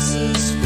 This is.